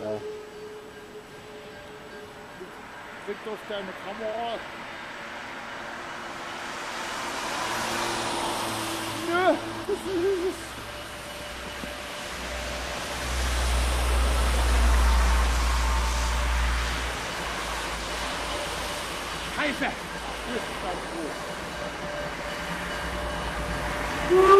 Ja. Krieg doch deine Kamera. Nö, das ist es. Scheiße! Hier ist ganz hoch. Woo!